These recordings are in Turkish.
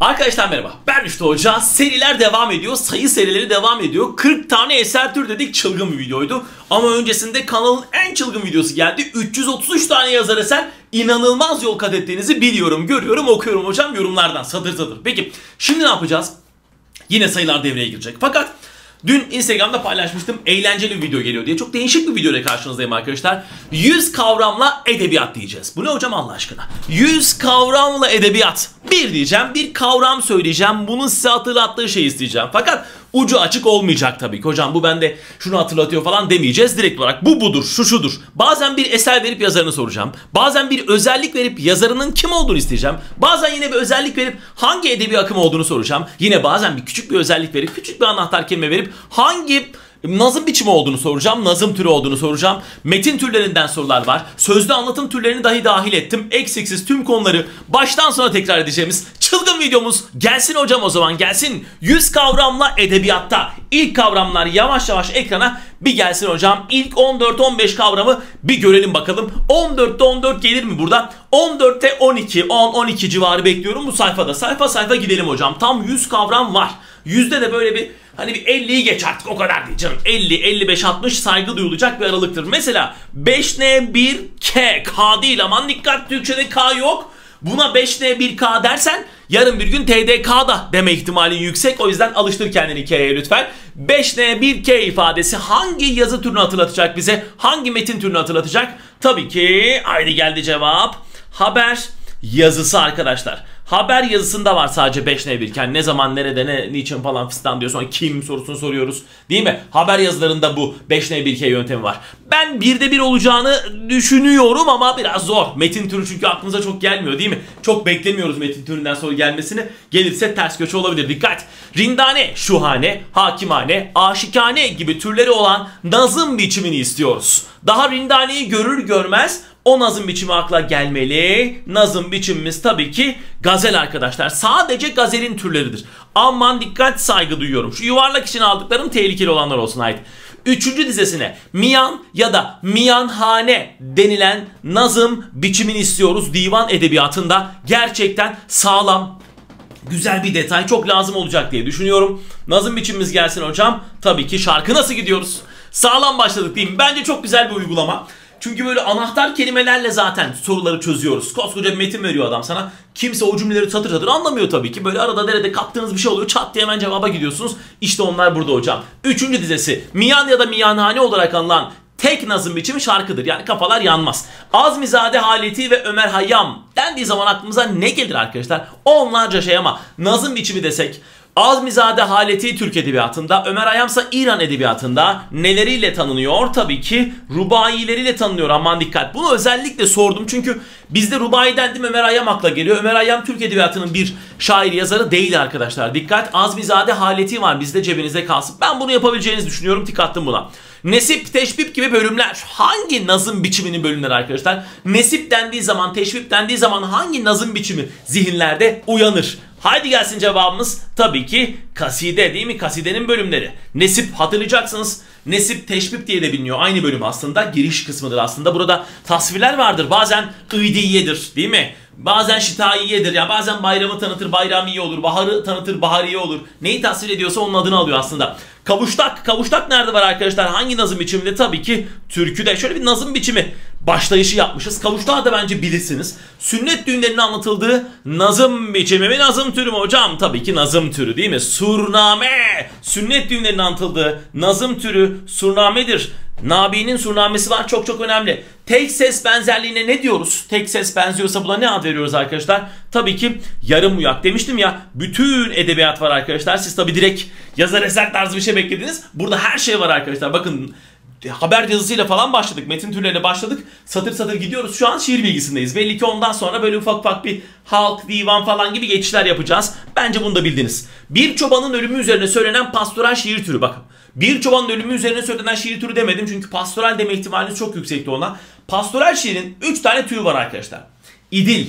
Arkadaşlar merhaba. Ben Rüştü Hoca. Seriler devam ediyor. Sayı serileri devam ediyor. 40 tane eser tür dedik. Çılgın bir videoydu. Ama öncesinde kanalın en çılgın videosu geldi. 333 tane yazar eser. İnanılmaz yol kat ettiğinizi biliyorum, görüyorum, okuyorum hocam yorumlardan. Satır satır. Peki şimdi ne yapacağız? Yine sayılar devreye girecek. Fakat Dün Instagram'da paylaşmıştım eğlenceli bir video geliyor diye. Çok değişik bir video ile karşınızdayım arkadaşlar. 100 kavramla edebiyat diyeceğiz. Bu ne hocam Allah aşkına? 100 kavramla edebiyat. Bir diyeceğim, bir kavram söyleyeceğim. Bunun size hatırlattığı şey isteyeceğim. Fakat ucu açık olmayacak tabii ki. Hocam bu bende şunu hatırlatıyor falan demeyeceğiz. Direkt olarak bu budur, şu şudur. Bazen bir eser verip yazarını soracağım. Bazen bir özellik verip yazarının kim olduğunu isteyeceğim. Bazen yine bir özellik verip hangi edebi akım olduğunu soracağım. Yine bazen bir küçük bir özellik verip küçük bir anahtar kelime verip hangi nazım biçimi olduğunu soracağım. Nazım türü olduğunu soracağım. Metin türlerinden sorular var. Sözlü anlatım türlerini dahi dahil ettim. Eksiksiz tüm konuları baştan sona tekrar edeceğimiz çılgın videomuz gelsin hocam o zaman gelsin. 100 kavramla edebiyatta. İlk kavramlar yavaş yavaş ekrana bir gelsin hocam. İlk 14-15 kavramı bir görelim bakalım. 14'te 14 gelir mi buradan? 14'te 12, 10-12 civarı bekliyorum bu sayfada. Sayfa sayfa gidelim hocam. Tam 100 kavram var. Yüzde de böyle bir hani bir 50'yi geç artık o kadar değil canım. 50, 55, 60 saygı duyulacak bir aralıktır. Mesela 5N 1K K değil aman dikkat Türkçe'de K yok. Buna 5N 1K dersen yarın bir gün TDK da deme ihtimalin yüksek. O yüzden alıştır kendini K'ye lütfen. 5N 1K ifadesi hangi yazı türünü hatırlatacak bize? Hangi metin türünü hatırlatacak? Tabii ki haydi geldi cevap. Haber yazısı arkadaşlar. Haber yazısında var sadece 5N1 iken ne zaman nerede ne niçin falan fistan diyor sonra kim sorusunu soruyoruz. Değil mi? Haber yazılarında bu 5N1K yöntemi var. Ben birde bir olacağını düşünüyorum ama biraz zor. Metin türü çünkü aklınıza çok gelmiyor değil mi? Çok beklemiyoruz metin türünden sonra gelmesini. Gelirse ters köşe olabilir. Dikkat! Rindane, şuhane, hakimane, aşikane gibi türleri olan nazım biçimini istiyoruz. Daha rindaneyi görür görmez o nazım biçimi akla gelmeli. Nazım biçimimiz tabii ki gazel arkadaşlar. Sadece gazelin türleridir. Aman dikkat saygı duyuyorum. Şu yuvarlak için aldıklarım tehlikeli olanlar olsun ait. Üçüncü dizesine miyan ya da miyanhane denilen nazım biçimini istiyoruz. Divan edebiyatında gerçekten sağlam, güzel bir detay çok lazım olacak diye düşünüyorum. Nazım biçimimiz gelsin hocam. Tabii ki şarkı nasıl gidiyoruz? Sağlam başladık mi? Bence çok güzel bir uygulama. Çünkü böyle anahtar kelimelerle zaten soruları çözüyoruz. Koskoca bir metin veriyor adam sana. Kimse o cümleleri satır satır anlamıyor tabii ki. Böyle arada derede kaptığınız bir şey oluyor. Çat diye hemen cevaba gidiyorsunuz. İşte onlar burada hocam. Üçüncü dizesi. Miyan ya da miyanhane olarak anılan tek nazım biçimi şarkıdır. Yani kafalar yanmaz. Azmizade Haleti ve Ömer Hayyam dendiği zaman aklımıza ne gelir arkadaşlar? Onlarca şey ama nazım biçimi desek Azmizade Haleti Türk Edebiyatı'nda, Ömer Ayamsa İran Edebiyatı'nda neleriyle tanınıyor? Tabii ki rubaileriyle tanınıyor aman dikkat. Bunu özellikle sordum çünkü bizde rubai dendim Ömer Ayam akla geliyor. Ömer Ayam Türk Edebiyatı'nın bir şair yazarı değil arkadaşlar. Dikkat Azmizade Haleti var bizde cebinizde kalsın. Ben bunu yapabileceğinizi düşünüyorum tik attım buna. Nesip, teşbip gibi bölümler hangi nazım biçiminin bölümleri arkadaşlar? Nesip dendiği zaman, teşbip dendiği zaman hangi nazım biçimi zihinlerde uyanır? Haydi gelsin cevabımız tabii ki kaside değil mi? Kasidenin bölümleri. Nesip hatırlayacaksınız. Nesip teşbip diye de biliniyor. Aynı bölüm aslında. Giriş kısmıdır aslında. Burada tasvirler vardır. Bazen ıydiyedir değil mi? Bazen şitaiyedir. Ya bazen bayramı tanıtır bayramiye olur. Baharı tanıtır bahariye olur. Neyi tasvir ediyorsa onun adını alıyor aslında. Kavuştak. Kavuştak nerede var arkadaşlar? Hangi nazım biçiminde? Tabii ki türküde. Şöyle bir nazım biçimi başlayışı yapmışız. Kavuştağı da bence bilirsiniz. Sünnet düğünlerinin anlatıldığı nazım biçimi mi nazım türü mü hocam? Tabii ki nazım türü değil mi? Surname. Sünnet düğünlerinin anlatıldığı nazım türü surnamedir. Nabi'nin surnamesi var çok çok önemli. Tek ses benzerliğine ne diyoruz? Tek ses benziyorsa buna ne ad veriyoruz arkadaşlar? Tabii ki yarım uyak demiştim ya. Bütün edebiyat var arkadaşlar. Siz tabii direkt yazar eser tarzı bir şey beklediniz. Burada her şey var arkadaşlar. Bakın haber yazısıyla falan başladık. Metin türlerine başladık. Satır satır gidiyoruz. Şu an şiir bilgisindeyiz. Belli ki ondan sonra böyle ufak ufak bir halk, divan falan gibi geçişler yapacağız. Bence bunu da bildiniz. Bir çobanın ölümü üzerine söylenen pastoral şiir türü. Bakın. Bir çobanın ölümü üzerine söylenen şiir türü demedim. Çünkü pastoral deme ihtimaliniz çok yüksekti ona. Pastoral şiirin 3 tane türü var arkadaşlar. İdil,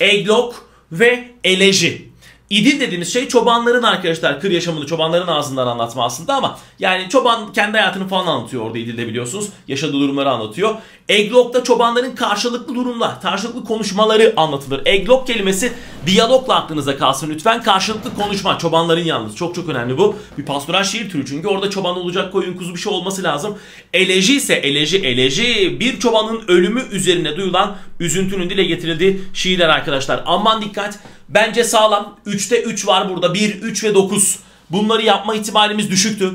eglok ve eleji. İdil dediğimiz şey çobanların arkadaşlar kır yaşamını çobanların ağzından anlatma aslında ama yani çoban kendi hayatını falan anlatıyor orada İdil'de biliyorsunuz. Yaşadığı durumları anlatıyor. Eglok'ta çobanların karşılıklı durumlar, karşılıklı konuşmaları anlatılır. Eglok kelimesi diyalogla aklınıza kalsın lütfen. Karşılıklı konuşma çobanların yalnız. Çok çok önemli bu. Bir pastoral şiir türü çünkü orada çoban olacak koyun kuzu bir şey olması lazım. Eleji ise eleji eleji bir çobanın ölümü üzerine duyulan üzüntünün dile getirildiği şiirler arkadaşlar. Aman dikkat. Bence sağlam. 3'te 3 var burada. 1, 3 ve 9. Bunları yapma ihtimalimiz düşüktü.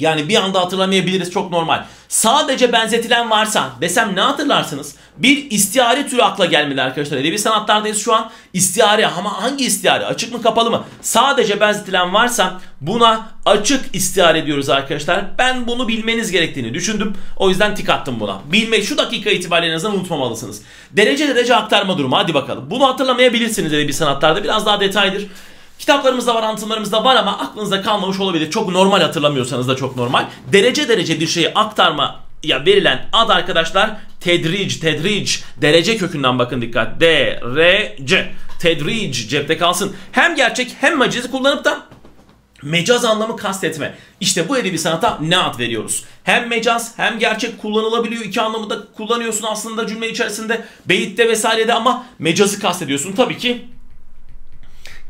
Yani bir anda hatırlamayabiliriz çok normal. Sadece benzetilen varsa desem ne hatırlarsınız? Bir istihare türü akla gelmedi arkadaşlar. Edebi sanatlardayız şu an. İstihare ama hangi istihare? Açık mı kapalı mı? Sadece benzetilen varsa buna açık istihare diyoruz arkadaşlar. Ben bunu bilmeniz gerektiğini düşündüm. O yüzden tik attım buna. Bilme şu dakika itibariyle en unutmamalısınız. Derece derece aktarma durumu hadi bakalım. Bunu hatırlamayabilirsiniz edebi sanatlarda. Biraz daha detaydır. Kitaplarımızda var, anlatımlarımızda var ama aklınızda kalmamış olabilir. Çok normal hatırlamıyorsanız da çok normal. Derece derece bir şeyi aktarma ya verilen ad arkadaşlar tedric, tedric, derece kökünden bakın dikkat. D, R, C. Tedric cepte kalsın. Hem gerçek hem macizi kullanıp da mecaz anlamı kastetme. İşte bu edebi sanata ne ad veriyoruz? Hem mecaz hem gerçek kullanılabiliyor. İki anlamı da kullanıyorsun aslında cümle içerisinde. Beyitte vesairede ama mecazı kastediyorsun. Tabii ki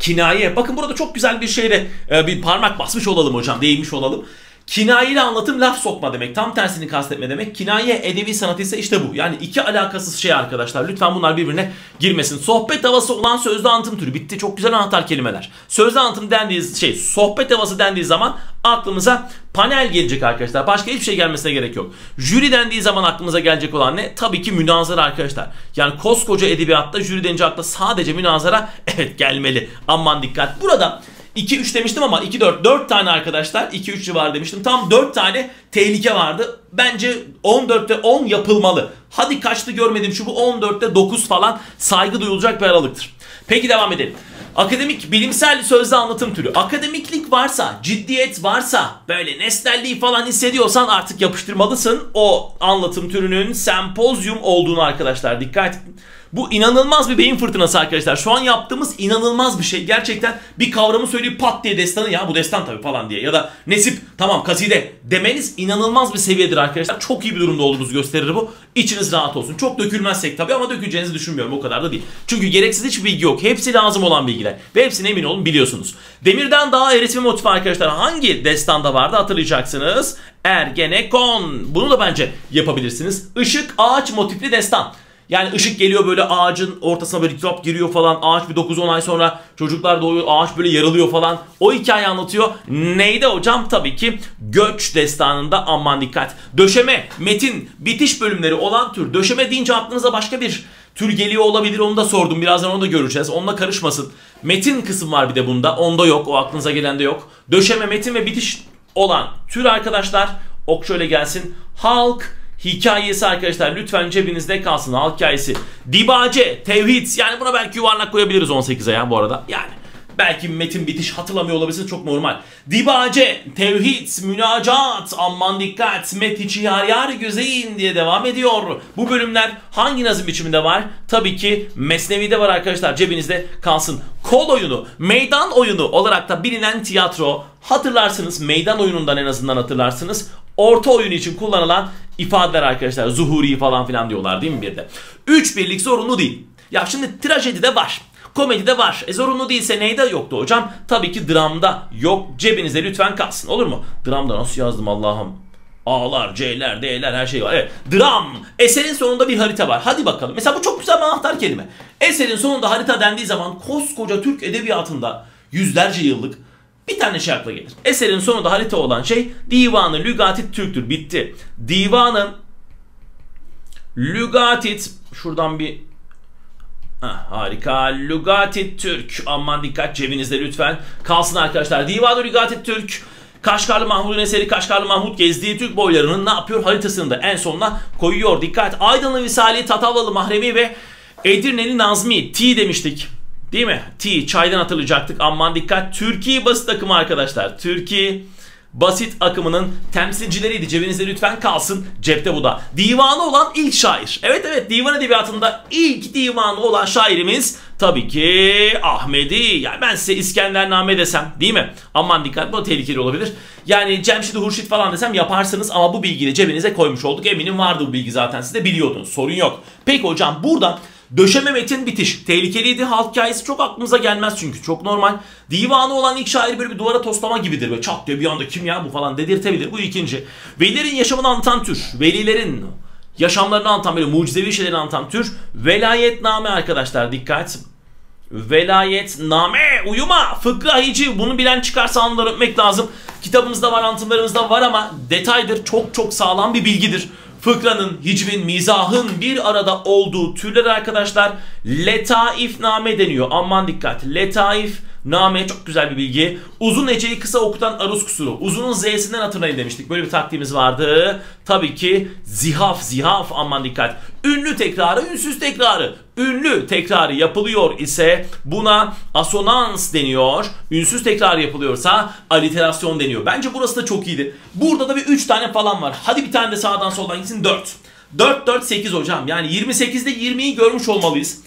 kinaye. Bakın burada çok güzel bir şeyle e, bir parmak basmış olalım hocam, değinmiş olalım. Kinayeli anlatım laf sokma demek. Tam tersini kastetme demek. Kinaye edebi sanatı ise işte bu. Yani iki alakasız şey arkadaşlar. Lütfen bunlar birbirine girmesin. Sohbet havası olan sözlü anlatım türü. Bitti. Çok güzel anahtar kelimeler. Sözlü anlatım dendiği şey sohbet havası dendiği zaman aklımıza panel gelecek arkadaşlar. Başka hiçbir şey gelmesine gerek yok. Jüri dendiği zaman aklımıza gelecek olan ne? Tabii ki münazara arkadaşlar. Yani koskoca edebiyatta jüri denince akla sadece münazara evet gelmeli. Aman dikkat. Burada 2-3 demiştim ama 2-4. 4 tane arkadaşlar. 2-3 civarı demiştim. Tam 4 tane tehlike vardı. Bence 14'te 10 yapılmalı. Hadi kaçtı görmedim şu bu 14'te 9 falan saygı duyulacak bir aralıktır. Peki devam edelim. Akademik, bilimsel sözlü anlatım türü. Akademiklik varsa, ciddiyet varsa, böyle nesnelliği falan hissediyorsan artık yapıştırmalısın. O anlatım türünün sempozyum olduğunu arkadaşlar dikkat bu inanılmaz bir beyin fırtınası arkadaşlar. Şu an yaptığımız inanılmaz bir şey. Gerçekten bir kavramı söyleyip pat diye destanı ya bu destan tabii falan diye. Ya da nesip tamam kaside demeniz inanılmaz bir seviyedir arkadaşlar. Çok iyi bir durumda olduğunuzu gösterir bu. İçiniz rahat olsun. Çok dökülmezsek tabii ama döküleceğinizi düşünmüyorum. O kadar da değil. Çünkü gereksiz hiçbir bilgi yok. Hepsi lazım olan bilgiler. Ve hepsine emin olun biliyorsunuz. Demirden daha eritme motifi arkadaşlar hangi destanda vardı hatırlayacaksınız. Ergenekon. Bunu da bence yapabilirsiniz. Işık ağaç motifli destan. Yani ışık geliyor böyle ağacın ortasına böyle drop giriyor falan. Ağaç bir 9-10 ay sonra çocuklar doğuyor. Ağaç böyle yarılıyor falan. O hikaye anlatıyor. Neydi hocam? Tabii ki Göç destanında aman dikkat. Döşeme, metin, bitiş bölümleri olan tür. Döşeme deyince aklınıza başka bir tür geliyor olabilir. Onu da sordum. Birazdan onu da göreceğiz. Onunla karışmasın. Metin kısım var bir de bunda. Onda yok. O aklınıza gelen de yok. Döşeme, metin ve bitiş olan tür arkadaşlar. Ok şöyle gelsin. Halk, hikayesi arkadaşlar lütfen cebinizde kalsın halk hikayesi. Dibace, tevhid yani buna belki yuvarlak koyabiliriz 18'e ya bu arada. Yani belki metin bitiş hatırlamıyor olabilirsin çok normal. Dibace, tevhid, münacat, aman dikkat, metiçi yar yar güzeyin diye devam ediyor. Bu bölümler hangi nazım biçiminde var? Tabii ki Mesnevi'de var arkadaşlar cebinizde kalsın. Kol oyunu, meydan oyunu olarak da bilinen tiyatro. Hatırlarsınız meydan oyunundan en azından hatırlarsınız orta oyun için kullanılan ifadeler arkadaşlar. Zuhuri falan filan diyorlar değil mi bir de? Üç birlik zorunlu değil. Ya şimdi trajedi de var. Komedi de var. E zorunlu değilse neyde yoktu hocam? Tabii ki dramda yok. Cebinize lütfen kalsın olur mu? Dramda nasıl yazdım Allah'ım? A'lar, C'ler, D'ler her şey var. Evet. Dram. Eserin sonunda bir harita var. Hadi bakalım. Mesela bu çok güzel bir anahtar kelime. Eserin sonunda harita dendiği zaman koskoca Türk edebiyatında yüzlerce yıllık bir tane şey akla gelir. Eserin sonunda harita olan şey Divanı Lügatit Türk'tür. Bitti. Divanın Lügatit şuradan bir Heh, harika. Lügatit Türk. Aman dikkat cebinizde lütfen. Kalsın arkadaşlar. Divanı Lügatit Türk. Kaşgarlı Mahmud'un eseri Kaşgarlı Mahmud gezdiği Türk boylarının ne yapıyor? Haritasını da en sonuna koyuyor. Dikkat. Aydınlı Visali, Tatavlalı Mahremi ve Edirne'li Nazmi. T demiştik. Değil mi? T. Çaydan hatırlayacaktık. Aman dikkat. Türkiye basit akımı arkadaşlar. Türkiye basit akımının temsilcileriydi. Cebinizde lütfen kalsın. Cepte bu da. Divanı olan ilk şair. Evet evet divan edebiyatında ilk divanı olan şairimiz Tabii ki Ahmedi. Yani ben size İskendername desem değil mi? Aman dikkat bu tehlikeli olabilir. Yani Cemşid Hurşit falan desem yaparsınız ama bu bilgiyi cebinize koymuş olduk. Eminim vardı bu bilgi zaten siz de biliyordunuz. Sorun yok. Peki hocam burada Döşeme metin bitiş. Tehlikeliydi. Halk hikayesi çok aklımıza gelmez çünkü. Çok normal. Divanı olan ilk şair böyle bir duvara toslama gibidir. Böyle çat diye bir anda kim ya bu falan dedirtebilir. Bu ikinci. Velilerin yaşamını anlatan tür. Velilerin yaşamlarını anlatan böyle mucizevi şeyleri anlatan tür. Velayetname arkadaşlar dikkat. Velayetname uyuma fıkra hici bunu bilen çıkarsa anılar öpmek lazım. Kitabımızda var anlatımlarımızda var ama detaydır çok çok sağlam bir bilgidir fıkranın, hicvin, mizahın bir arada olduğu türler arkadaşlar letaif name deniyor. Aman dikkat. Letaif name çok güzel bir bilgi. Uzun eceyi kısa okutan aruz kusuru. Uzunun z'sinden hatırlayın demiştik. Böyle bir taktiğimiz vardı. Tabii ki zihaf, zihaf aman dikkat. Ünlü tekrarı, ünsüz tekrarı. Ünlü tekrarı yapılıyor ise buna asonans deniyor. Ünsüz tekrar yapılıyorsa aliterasyon deniyor. Bence burası da çok iyiydi. Burada da bir 3 tane falan var. Hadi bir tane de sağdan soldan gitsin 4. 4 4 8 hocam. Yani 28'de 20'yi görmüş olmalıyız.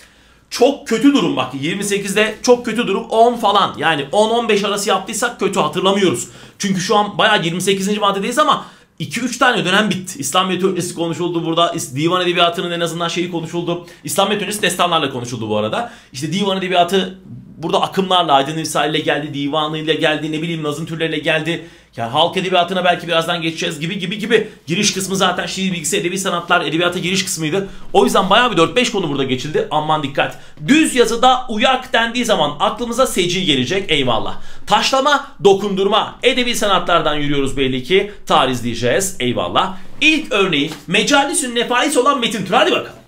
Çok kötü durum bak 28'de çok kötü durum 10 falan. Yani 10-15 arası yaptıysak kötü hatırlamıyoruz. Çünkü şu an bayağı 28. maddedeyiz ama 2-3 tane dönem bitti. İslamiyet öncesi konuşuldu burada. Divan Edebiyatı'nın en azından şeyi konuşuldu. İslamiyet öncesi destanlarla konuşuldu bu arada. İşte Divan Edebiyatı burada akımlarla Aydın ile geldi, divanıyla geldi, ne bileyim nazım türleriyle geldi. Yani halk edebiyatına belki birazdan geçeceğiz gibi gibi gibi. Giriş kısmı zaten şiir bilgisi, edebi sanatlar, edebiyata giriş kısmıydı. O yüzden bayağı bir 4-5 konu burada geçildi. Aman dikkat. Düz yazıda uyak dendiği zaman aklımıza seci gelecek eyvallah. Taşlama, dokundurma, edebi sanatlardan yürüyoruz belli ki. Tarih diyeceğiz eyvallah. İlk örneği Mecalisün Nefais olan metin türü. Hadi bakalım.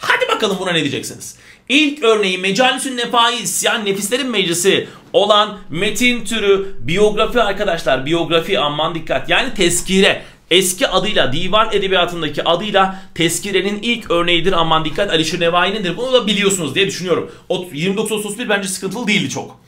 Hadi bakalım buna ne diyeceksiniz? İlk örneği Mecalisün Nefais yani nefislerin meclisi olan metin türü biyografi arkadaşlar. Biyografi aman dikkat. Yani tezkire. Eski adıyla divan edebiyatındaki adıyla tezkirenin ilk örneğidir aman dikkat Alişir Nevai'nindir. Bunu da biliyorsunuz diye düşünüyorum. O 29-31 bence sıkıntılı değildi çok.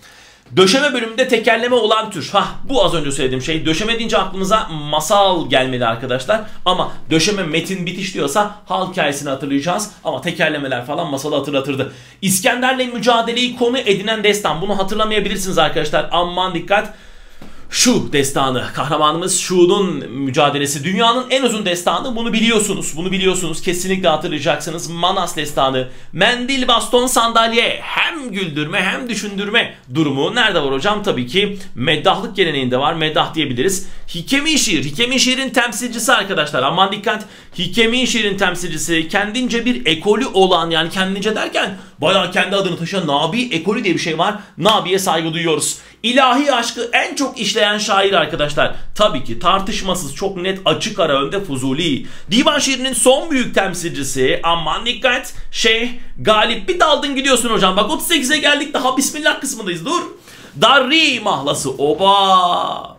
Döşeme bölümünde tekerleme olan tür. Hah bu az önce söylediğim şey. Döşeme deyince aklımıza masal gelmeli arkadaşlar. Ama döşeme metin bitiş diyorsa halk hikayesini hatırlayacağız. Ama tekerlemeler falan masalı hatırlatırdı. İskender'le mücadeleyi konu edinen destan. Bunu hatırlamayabilirsiniz arkadaşlar. Aman dikkat. Şu destanı, kahramanımız Şu'nun mücadelesi. Dünyanın en uzun destanı bunu biliyorsunuz. Bunu biliyorsunuz. Kesinlikle hatırlayacaksınız. Manas destanı. Mendil, baston, sandalye. Hem güldürme hem düşündürme durumu. Nerede var hocam? Tabii ki meddahlık geleneğinde var. Meddah diyebiliriz. Hikemi şiir. Hikemi şiirin temsilcisi arkadaşlar. Aman dikkat. Hikemi şiirin temsilcisi. Kendince bir ekolü olan yani kendince derken bayağı kendi adını taşıyan Nabi ekolü diye bir şey var. Nabi'ye saygı duyuyoruz. İlahi aşkı en çok işleyen şair arkadaşlar. Tabii ki tartışmasız çok net açık ara önde Fuzuli. Divan şiirinin son büyük temsilcisi aman dikkat Şeyh Galip bir daldın gidiyorsun hocam. Bak 38'e geldik daha Bismillah kısmındayız dur. Darri mahlası oba.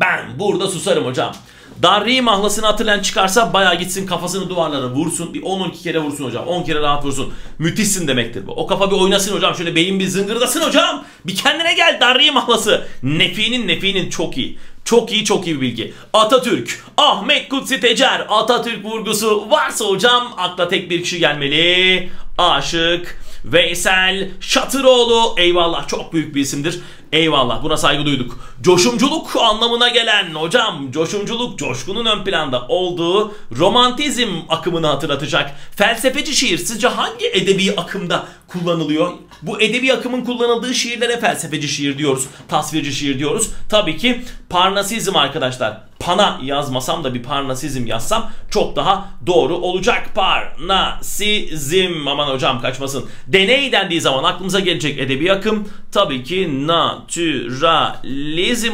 Ben burada susarım hocam. Darri mahlasını hatırlayan çıkarsa baya gitsin kafasını duvarlara vursun. Bir 10-12 kere vursun hocam. 10 kere rahat vursun. Müthişsin demektir bu. O kafa bir oynasın hocam. Şöyle beyin bir zıngırdasın hocam. Bir kendine gel Darri mahlası. Nefi'nin Nefi'nin çok iyi. Çok iyi çok iyi bir bilgi. Atatürk, Ahmet Kutsi Tecer, Atatürk vurgusu varsa hocam akla tek bir kişi gelmeli. Aşık Veysel Şatıroğlu eyvallah çok büyük bir isimdir. Eyvallah buna saygı duyduk. Coşumculuk anlamına gelen hocam coşumculuk coşkunun ön planda olduğu romantizm akımını hatırlatacak. Felsefeci şiir sizce hangi edebi akımda kullanılıyor? Bu edebi akımın kullanıldığı şiirlere felsefeci şiir diyoruz. Tasvirci şiir diyoruz. Tabii ki parnasizm arkadaşlar. Pana yazmasam da bir parnasizm yazsam çok daha doğru olacak. Parnasizm aman hocam kaçmasın. Deney dendiği zaman aklımıza gelecek edebi akım tabii ki naturalizm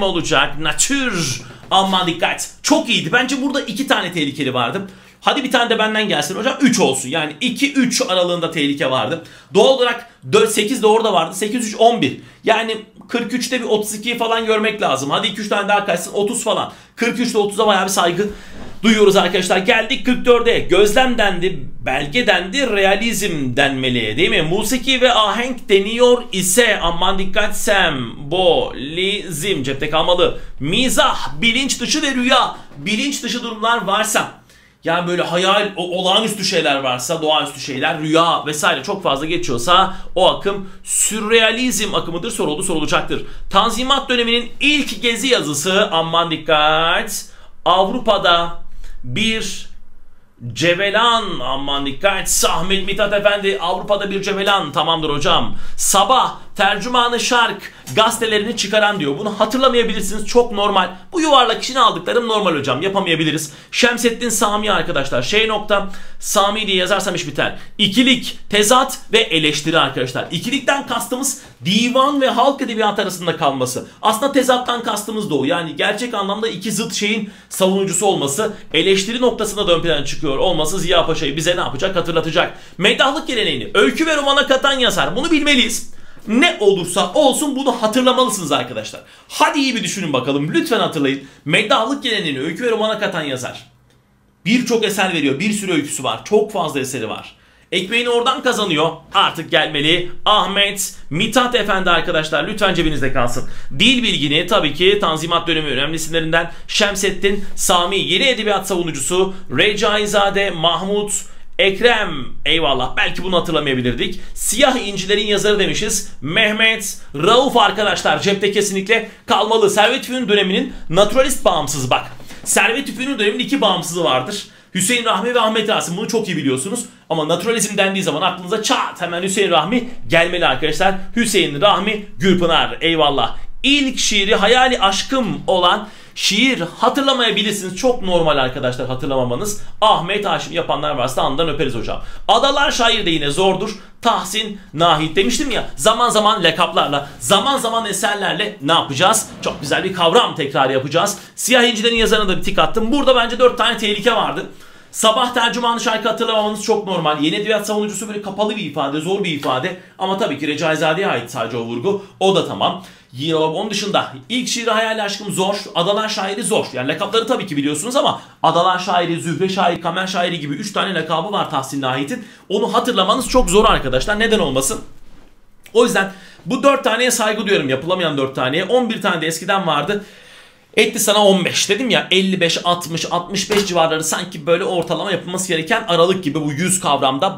olacak. Natür aman dikkat. Çok iyiydi. Bence burada iki tane tehlikeli vardı. Hadi bir tane de benden gelsin hocam 3 olsun. Yani 2-3 aralığında tehlike vardı. Doğal olarak 4, 8 de orada vardı. 8-3 11. Yani 43'te bir 32'yi falan görmek lazım. Hadi 2-3 tane daha kaçsın 30 falan. 43 ile 30'a bayağı bir saygı duyuyoruz arkadaşlar. Geldik 44'e. Gözlem dendi, belge dendi, realizm denmeli değil mi? Musiki ve ahenk deniyor ise aman dikkat sembolizm cepte kalmalı. Mizah, bilinç dışı ve rüya. Bilinç dışı durumlar varsa yani böyle hayal, olağanüstü şeyler varsa, doğaüstü şeyler, rüya vesaire çok fazla geçiyorsa o akım sürrealizm akımıdır soruldu sorulacaktır. Tanzimat döneminin ilk gezi yazısı aman dikkat Avrupa'da bir Cevelan aman dikkat Ahmet Mithat Efendi Avrupa'da bir Cevelan tamamdır hocam. Sabah tercümanı şark gazetelerini çıkaran diyor. Bunu hatırlamayabilirsiniz çok normal. Bu yuvarlak işini aldıklarım normal hocam yapamayabiliriz. Şemsettin Sami arkadaşlar şey nokta Sami diye yazarsam iş biter. İkilik, tezat ve eleştiri arkadaşlar. İkilikten kastımız divan ve halk edebiyat arasında kalması. Aslında tezattan kastımız da o. Yani gerçek anlamda iki zıt şeyin savunucusu olması. Eleştiri noktasında da ön plana çıkıyor olması Ziya Paşa'yı bize ne yapacak hatırlatacak. Meddahlık geleneğini öykü ve romana katan yazar. Bunu bilmeliyiz. Ne olursa olsun bunu hatırlamalısınız arkadaşlar. Hadi iyi bir düşünün bakalım. Lütfen hatırlayın. Meddahlık geleneğini öykü ve romana katan yazar. Birçok eser veriyor. Bir sürü öyküsü var. Çok fazla eseri var. Ekmeğini oradan kazanıyor. Artık gelmeli. Ahmet Mithat Efendi arkadaşlar lütfen cebinizde kalsın. Dil bilgini tabii ki Tanzimat dönemi önemli isimlerinden Şemsettin Sami yeni edebiyat savunucusu Recaizade Mahmut Ekrem eyvallah belki bunu hatırlamayabilirdik. Siyah incilerin yazarı demişiz. Mehmet Rauf arkadaşlar cepte kesinlikle kalmalı. Servet Fünun döneminin naturalist bağımsız bak. Servet Fünun döneminin iki bağımsızı vardır. Hüseyin Rahmi ve Ahmet Rasim bunu çok iyi biliyorsunuz. Ama naturalizm dendiği zaman aklınıza çat hemen Hüseyin Rahmi gelmeli arkadaşlar. Hüseyin Rahmi Gürpınar eyvallah. İlk şiiri hayali aşkım olan Şiir hatırlamayabilirsiniz. Çok normal arkadaşlar hatırlamamanız. Ahmet Haşim yapanlar varsa andan öperiz hocam. Adalar şair de yine zordur. Tahsin Nahit demiştim ya zaman zaman lekaplarla zaman zaman eserlerle ne yapacağız? Çok güzel bir kavram tekrar yapacağız. Siyah İncilerin yazarına da bir tik attım. Burada bence dört tane tehlike vardı. Sabah tercümanı şarkı hatırlamamanız çok normal. Yeni edebiyat savunucusu böyle kapalı bir ifade, zor bir ifade. Ama tabii ki Recaizade'ye ait sadece o vurgu. O da tamam. Onun dışında ilk şiiri hayal aşkım zor. Adalar şairi zor. Yani lakapları tabii ki biliyorsunuz ama Adalar şairi, Zühre şairi, Kamer şairi gibi 3 tane lakabı var Tahsin Nahit'in. Onu hatırlamanız çok zor arkadaşlar. Neden olmasın? O yüzden bu 4 taneye saygı duyuyorum. Yapılamayan 4 taneye. 11 tane de eskiden vardı. Etti sana 15 dedim ya 55, 60, 65 civarları sanki böyle ortalama yapılması gereken aralık gibi bu 100 kavramda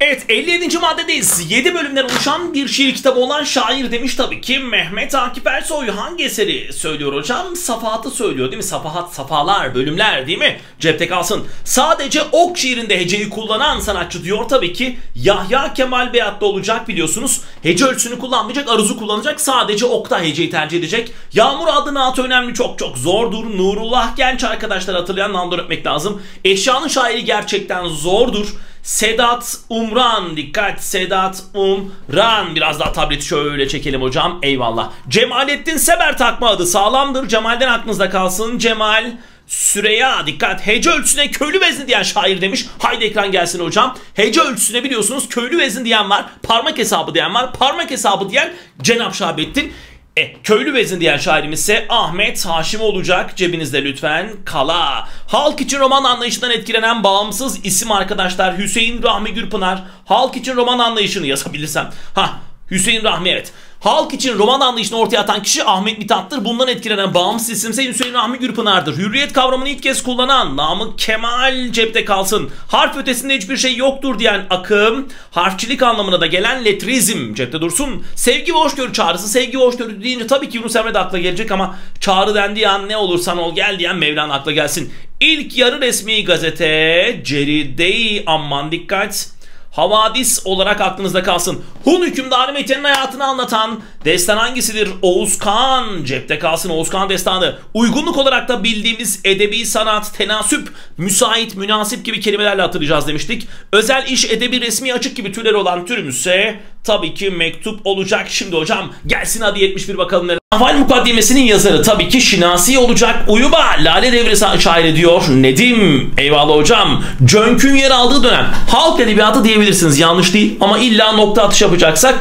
Evet 57. maddedeyiz. 7 bölümden oluşan bir şiir kitabı olan şair demiş tabii ki Mehmet Akif Ersoy hangi eseri söylüyor hocam? Safahatı söylüyor değil mi? Safahat, safalar, bölümler değil mi? Cepte kalsın. Sadece ok şiirinde heceyi kullanan sanatçı diyor tabii ki Yahya Kemal Beyat'ta olacak biliyorsunuz. Hece ölçüsünü kullanmayacak, aruzu kullanacak. Sadece okta heceyi tercih edecek. Yağmur adını at önemli çok çok zordur. Nurullah Genç arkadaşlar hatırlayan namdan öpmek lazım. Eşyanın şairi gerçekten zordur. Sedat Umran dikkat Sedat Umran biraz daha tableti şöyle çekelim hocam eyvallah. Cemalettin Seber takma adı sağlamdır Cemal'den aklınızda kalsın Cemal Süreya dikkat hece ölçüsüne köylü vezni diyen şair demiş. Haydi ekran gelsin hocam. Hece ölçüsüne biliyorsunuz köylü vezni diyen var. Parmak hesabı diyen var. Parmak hesabı diyen Cenab Şahabettin. E, köylü vezin diyen şairimiz ise Ahmet Haşim olacak. Cebinizde lütfen kala. Halk için roman anlayışından etkilenen bağımsız isim arkadaşlar Hüseyin Rahmi Gürpınar. Halk için roman anlayışını yazabilirsem. Ha Hüseyin Rahmi evet. Halk için roman anlayışını ortaya atan kişi Ahmet Mithat'tır. Bundan etkilenen bağımsız isimse Hüseyin Rahmi Gürpınar'dır. Hürriyet kavramını ilk kez kullanan Namık Kemal cepte kalsın. Harf ötesinde hiçbir şey yoktur diyen akım, harfçilik anlamına da gelen letrizm cepte dursun. Sevgi ve hoşgörü çağrısı, sevgi ve hoşgörü deyince tabii ki Yunus Emre de akla gelecek ama çağrı dendiği an ne olursan ol gel diyen Mevlana akla gelsin. İlk yarı resmi gazete Ceride-i dikkat havadis olarak aklınızda kalsın. Hun hükümdarı Metin'in hayatını anlatan destan hangisidir? Oğuz Kağan. Cepte kalsın Oğuz Kağan destanı. Uygunluk olarak da bildiğimiz edebi sanat, tenasüp, müsait, münasip gibi kelimelerle hatırlayacağız demiştik. Özel iş, edebi, resmi, açık gibi türleri olan türümüzse tabii ki mektup olacak. Şimdi hocam gelsin hadi 71 bakalım neler. Ahval mukaddimesinin yazarı tabii ki Şinasi olacak. Uyuba Lale Devri şairi diyor. Nedim eyvallah hocam. Cönk'ün yer aldığı dönem halk edebiyatı diyebilirsiniz. Yanlış değil ama illa nokta atış yapacaksak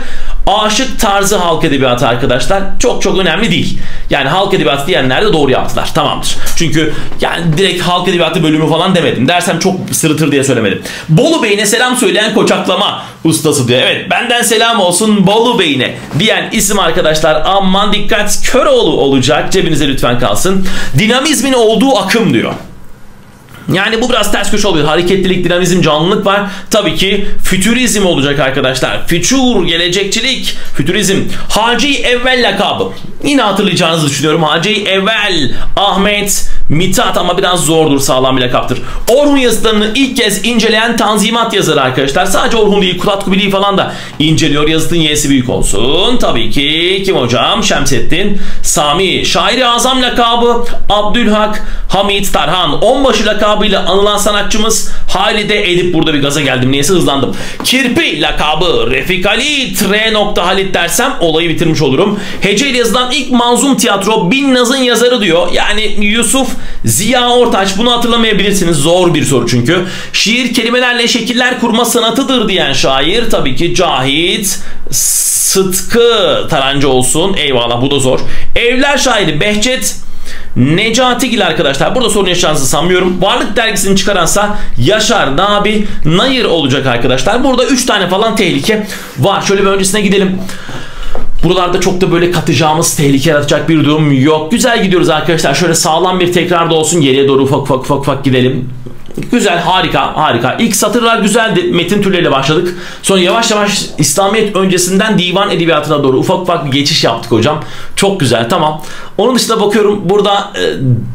aşık tarzı halk edebiyatı arkadaşlar çok çok önemli değil. Yani halk edebiyatı diyenler de doğru yaptılar. Tamamdır. Çünkü yani direkt halk edebiyatı bölümü falan demedim. Dersem çok sırıtır diye söylemedim. Bolu Bey'ine selam söyleyen koçaklama ustası diyor. Evet benden selam olsun Bolu Bey'ine diyen isim arkadaşlar aman dikkat Köroğlu olacak. Cebinize lütfen kalsın. Dinamizmin olduğu akım diyor. Yani bu biraz ters köşe oluyor. Hareketlilik, dinamizm, canlılık var. Tabii ki fütürizm olacak arkadaşlar. Fütur, gelecekçilik, fütürizm. Hacı Evvel lakabı. Yine hatırlayacağınızı düşünüyorum. Hacı Evvel, Ahmet, Mithat ama biraz zordur sağlam bir lakaptır. Orhun yazılarını ilk kez inceleyen Tanzimat yazarı arkadaşlar. Sadece Orhun değil Kurat Kubili'yi falan da inceliyor. Yazıtın y'si büyük olsun. Tabii ki kim hocam? Şemsettin Sami. Şairi Azam lakabı Abdülhak Hamit Tarhan. Onbaşı lakabıyla anılan sanatçımız Halide Edip burada bir gaza geldim. Niyeyse hızlandım. Kirpi lakabı Refik Ali Tre nokta Halit dersem olayı bitirmiş olurum. Hece ile yazılan ilk manzum tiyatro Bin Naz'ın yazarı diyor. Yani Yusuf Ziya Ortaç bunu hatırlamayabilirsiniz. Zor bir soru çünkü. Şiir kelimelerle şekiller kurma sanatıdır diyen şair tabii ki Cahit Sıtkı Tarancı olsun. Eyvallah bu da zor. Evler şairi Behçet Necatigil arkadaşlar. Burada sorun yaşayacağınızı sanmıyorum. Varlık dergisini çıkaransa Yaşar Nabi Nayır olacak arkadaşlar. Burada 3 tane falan tehlike var. Şöyle bir öncesine gidelim. Buralarda çok da böyle katacağımız tehlike yaratacak bir durum yok. Güzel gidiyoruz arkadaşlar. Şöyle sağlam bir tekrar da olsun. Geriye doğru ufak ufak ufak ufak gidelim. Güzel, harika, harika. İlk satırlar güzeldi. Metin türleriyle başladık. Sonra yavaş yavaş İslamiyet öncesinden divan edebiyatına doğru ufak ufak bir geçiş yaptık hocam. Çok güzel, tamam. Onun dışında bakıyorum burada e,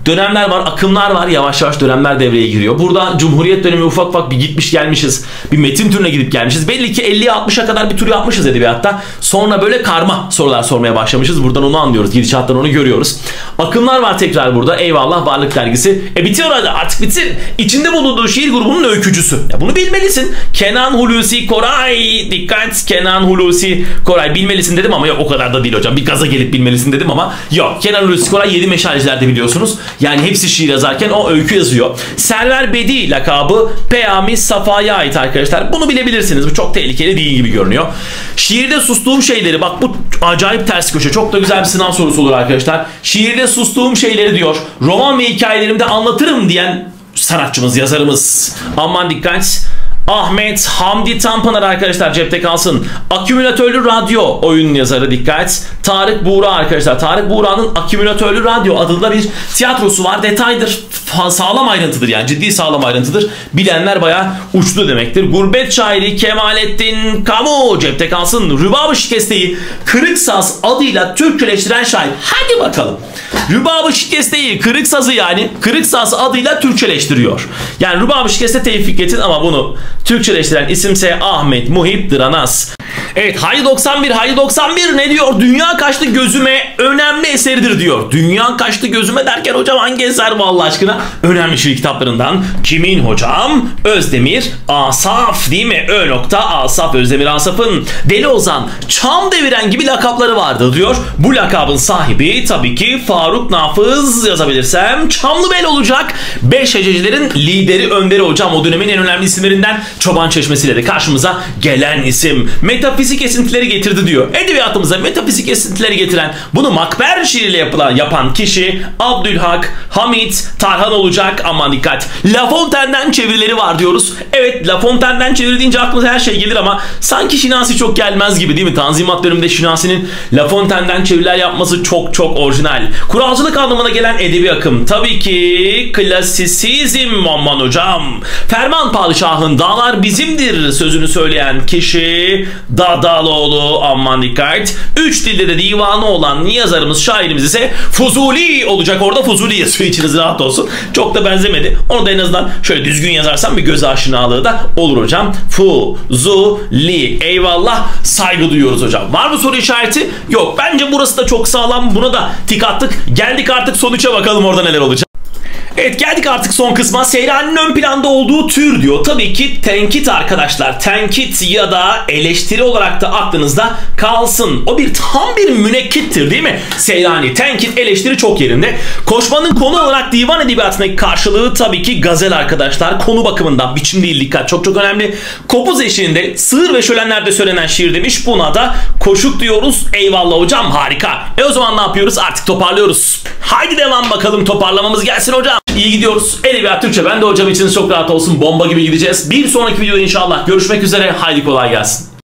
dönemler var, akımlar var. Yavaş yavaş dönemler devreye giriyor. Burada Cumhuriyet dönemi ufak ufak bir gitmiş gelmişiz. Bir metin türüne gidip gelmişiz. Belli ki 50'ye 60'a kadar bir tur yapmışız edebiyatta. Sonra böyle karma sorular sormaya başlamışız. Buradan onu anlıyoruz. Gidişattan onu görüyoruz. Akımlar var tekrar burada. Eyvallah Varlık Dergisi. E bitiyor hadi artık bitsin. İçinde bulunduğu şiir grubunun öykücüsü. Ya bunu bilmelisin. Kenan Hulusi Koray. Dikkat Kenan Hulusi Koray. Bilmelisin dedim ama yok o kadar da değil hocam. Bir gaza gelip bilmelisin dedim ama yok. Kenan Hulusi Koray 7 meşalelerde biliyorsunuz. Yani hepsi şiir yazarken o öykü yazıyor. Server Bedi lakabı Peyami Safa'ya ait arkadaşlar. Bunu bilebilirsiniz. Bu çok tehlikeli değil gibi görünüyor. Şiirde sustuğum şeyleri bak bu acayip ters köşe. Çok da güzel bir sınav sorusu olur arkadaşlar. Şiirde sustuğum şeyleri diyor. Roman ve hikayelerimde anlatırım diyen sanatçımız, yazarımız. Aman dikkat. Ahmet Hamdi Tanpınar arkadaşlar cepte kalsın. Akümülatörlü radyo oyun yazarı dikkat. Tarık Buğra arkadaşlar. Tarık Buğra'nın Akümülatörlü radyo adında bir tiyatrosu var. Detaydır. Sağlam ayrıntıdır yani ciddi sağlam ayrıntıdır. Bilenler baya uçlu demektir. Gurbet şairi Kemalettin Kamu cepte kalsın. Rübabı şikesteyi Kırık Saz adıyla Türkçeleştiren şair. Hadi bakalım. Rübabı şikesteyi Kırık Sazı yani Kırık Saz adıyla Türkçeleştiriyor. Yani Rübabı şikeste Tevfik Yetin ama bunu Türkçeleştiren isimse Ahmet Muhip Dıranas. Evet Haydi 91 Haydi 91 ne diyor? Dünya kaçtı gözüme önemli eseridir diyor. Dünya kaçtı gözüme derken hocam hangi eser bu Allah aşkına? Önemli şiir kitaplarından. Kimin hocam? Özdemir Asaf değil mi? Ö nokta Asaf Özdemir Asaf'ın Deli Ozan Çam deviren gibi lakapları vardı diyor. Bu lakabın sahibi tabii ki Faruk Nafız yazabilirsem Çamlıbel olacak. Beş hececilerin lideri önderi hocam o dönemin en önemli isimlerinden Çoban Çeşmesi'yle de karşımıza gelen isim. Metafizik esintileri getirdi diyor. Edebiyatımıza metafizik esintileri getiren bunu makber şiiriyle yapılan yapan kişi Abdülhak Hamit Tarhan olacak. Aman dikkat. La Fontaine'den çevirileri var diyoruz. Evet La Fontaine'den çeviri deyince aklımıza her şey gelir ama sanki Şinasi çok gelmez gibi değil mi? Tanzimat döneminde Şinasi'nin La Fontaine'den çeviriler yapması çok çok orijinal. Kuralcılık anlamına gelen edebi akım. Tabii ki klasisizm aman hocam. Ferman Padişah'ın Dağlar Bizimdir sözünü söyleyen kişi Dadaloğlu aman dikkat. Üç dilde de divanı olan yazarımız şairimiz ise Fuzuli olacak orada Fuzuli yazıyor içiniz rahat olsun. Çok da benzemedi. Onu da en azından şöyle düzgün yazarsam bir göz aşinalığı da olur hocam. Fuzuli eyvallah saygı duyuyoruz hocam. Var mı soru işareti? Yok. Bence burası da çok sağlam. Buna da tik attık. Geldik artık sonuça bakalım orada neler olacak. Evet geldik artık son kısma. Seyran'ın ön planda olduğu tür diyor. Tabii ki tenkit arkadaşlar. Tenkit ya da eleştiri olarak da aklınızda kalsın. O bir tam bir münekkittir değil mi? Seyrani, tenkit, eleştiri çok yerinde. Koşmanın konu olarak divan edebiyatındaki karşılığı tabii ki gazel arkadaşlar. Konu bakımından biçim değil dikkat çok çok önemli. Kopuz eşliğinde sığır ve şölenlerde söylenen şiir demiş. Buna da koşuk diyoruz. Eyvallah hocam harika. E o zaman ne yapıyoruz? Artık toparlıyoruz. Haydi devam bakalım toparlamamız gelsin hocam. İyi gidiyoruz. Edebiyat Türkçe. Ben de hocam için çok rahat olsun. Bomba gibi gideceğiz. Bir sonraki videoda inşallah görüşmek üzere. Haydi kolay gelsin.